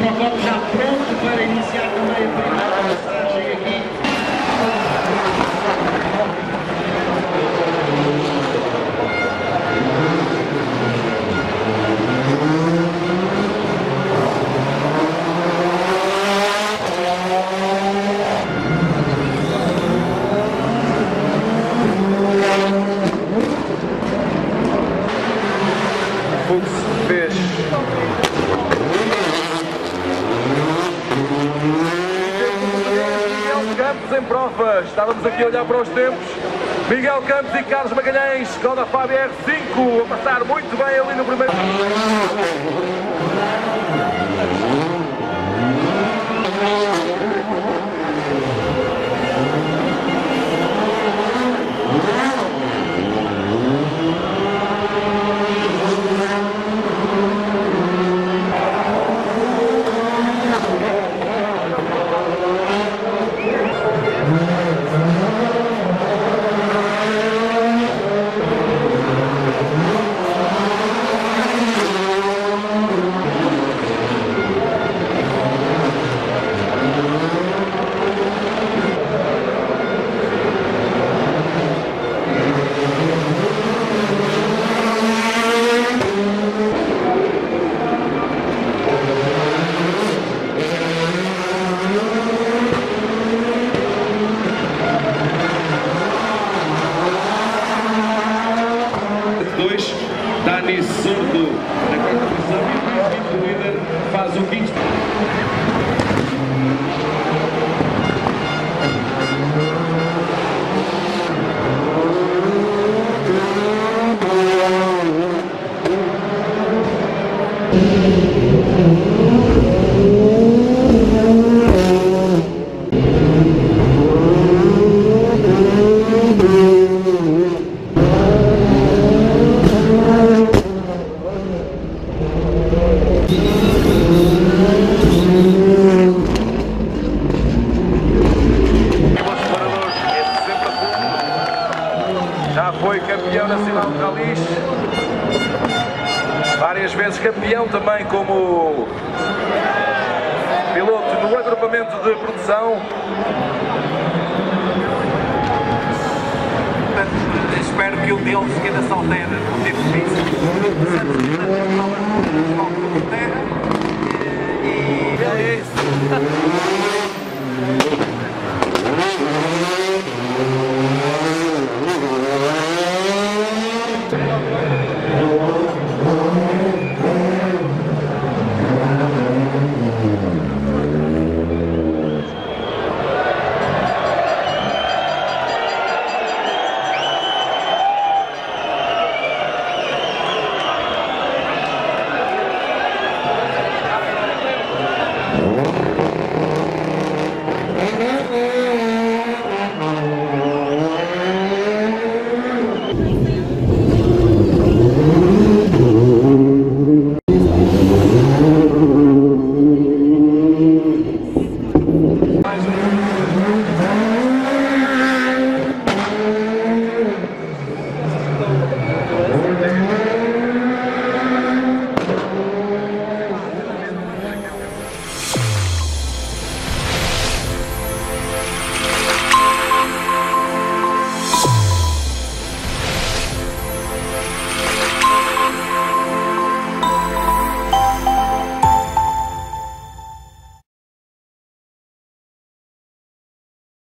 E Procopio já pronto para iniciar também a primeira passagem aqui. Fux fez. Miguel Campos em prova. Estávamos aqui a olhar para os tempos. Miguel Campos e Carlos Magalhães, Skoda Fábio R5, a passar muito bem ali no primeiro. Dani Sordo na quarta posição e o Luís Pinto, o líder, faz o quinto. Já três vezes campeão também como piloto no agrupamento de produção. Espero que o deles que ainda se o tempo.